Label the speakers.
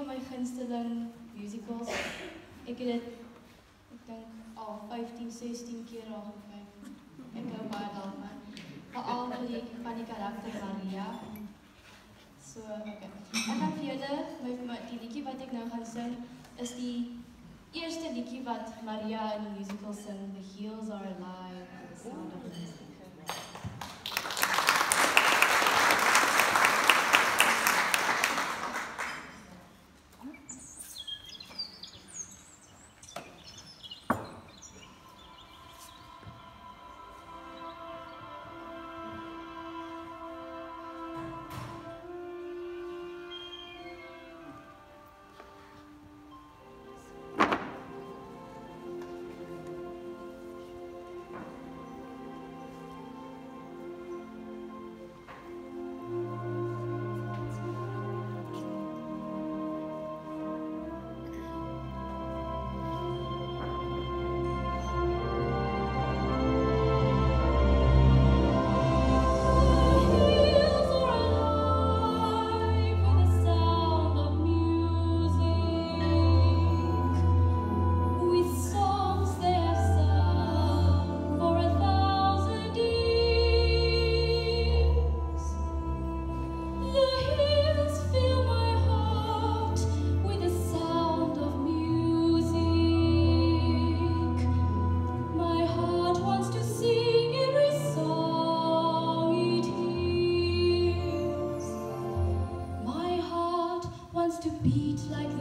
Speaker 1: van my gunsteling musicals. Ek het dit ek dink al 15, 16 keer al gekyk. Ek hou baie daarvan. Veral van die van die karakter Maria. So, okay. Ek gaan vir julle my, my die liedjie wat ek nou gaan sing is die eerste liedjie wat Maria in die musical sing, The Heels Are Alive. The sound of music.
Speaker 2: Beat like